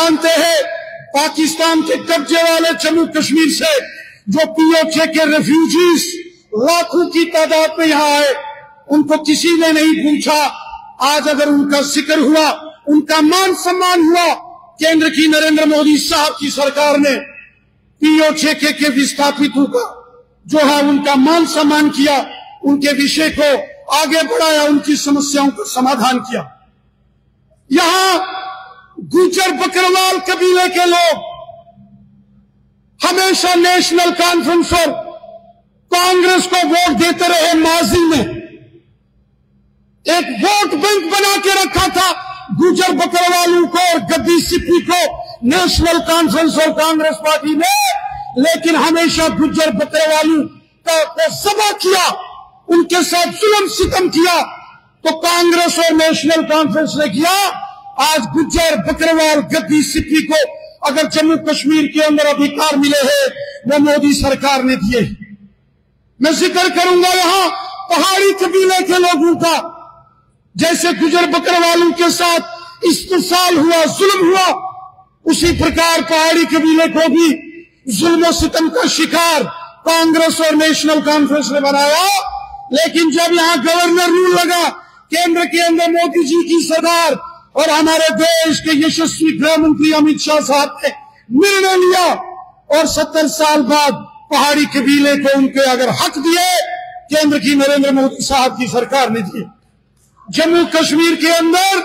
जानते हैं, पाकिस्तान के कब्जे वाले जम्मू कश्मीर से, जो पीओके के रेफ्यूजीज लाखों की तादाद में यहाँ आए, उनको किसी ने नहीं पूछा। आज अगर उनका ज़िक्र हुआ, उनका मान सम्मान हुआ, केंद्र की नरेंद्र मोदी साहब की सरकार ने पीओके के के विस्थापितों का, जो है उनका मान सम्मान किया, उनके विषय को आगे बढ़ाया, उनकी समस्याओं का समाधान किया। यहाँ गुजर बकरवाल कबीले के लोग, हमेशा नेशनल कॉन्फ्रेंस और कांग्रेस को वोट देते रहे माजी में। एक वोट बैंक बना के रखा था गुजर बकरवालों को और गद्दी सिप्पी को नेशनल कॉन्फ्रेंस और कांग्रेस पार्टी ने, लेकिन हमेशा गुजर बकरवालों का को सबा किया, उनके साथ जुलम सितम किया तो कांग्रेस और नेशनल कॉन्फ्रेंस ने किया आज गुज्जर, बकरवाल, गद्दी सिप्पी को अगर जम्मू कश्मीर के अंदर अधिकार मिले हैं, वो मोदी सरकार ने दिए मैं ज़िक्र करूँगा यहाँ, पहाड़ी कबीले के लोगों का। जैसे गुजर बकरवालों के साथ इस्तेसाल हुआ, जुल्म हुआ, उसी प्रकार पहाड़ी कबीले को भी जुल्म सितम का शिकार कांग्रेस और नेशनल कॉन्फ्रेंस ने बनाया। लेकिन जब यहाँ गवर्नर रूल लगा, केंद्र के अंदर मोदी जी की सरकार और हमारे देश के यशस्वी गृह मंत्री अमित शाह साहब ने निर्णय लिया और सत्तर साल बाद पहाड़ी कबीले को उनके अगर हक दिए, केंद्र की नरेंद्र मोदी साहब की सरकार ने दिए। जम्मू कश्मीर के अंदर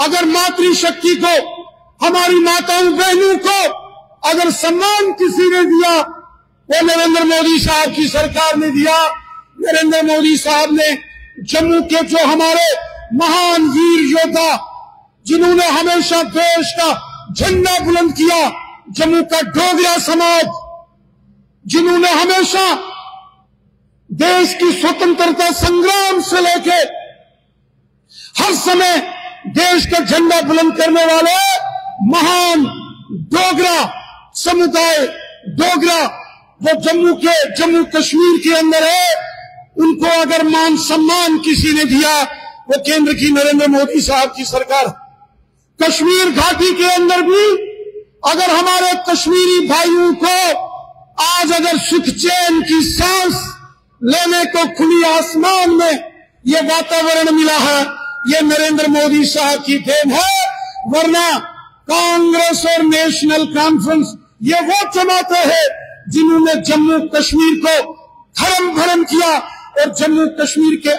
अगर मातृशक्ति को, हमारी माताओं बहनों को अगर सम्मान किसी ने दिया, वो नरेंद्र मोदी साहब की सरकार ने दिया। नरेंद्र मोदी साहब ने जम्मू के जो हमारे महान वीर योद्धा जिन्होंने हमेशा देश का झंडा बुलंद किया, जम्मू का डोगरा समाज, जिन्होंने हमेशा देश की स्वतंत्रता संग्राम से लेके हर समय देश का झंडा बुलंद करने वाले महान डोगरा समुदाय, डोगरा, वो जम्मू के, जम्मू कश्मीर के अंदर है। उनको अगर मान सम्मान किसी ने दिया, वो केंद्र की नरेंद्र मोदी साहब की सरकार कश्मीर घाटी के अंदर भी अगर हमारे कश्मीरी भाइयों को आज अगर सुख चैन की सांस लेने को खुली आसमान में ये वातावरण मिला है, ये नरेंद्र मोदी साहब की देन है, वरना कांग्रेस और नेशनल कॉन्फ्रेंस ये वो जमाते हैं जिन्होंने जम्मू कश्मीर को धर्म भरम किया और जम्मू कश्मीर के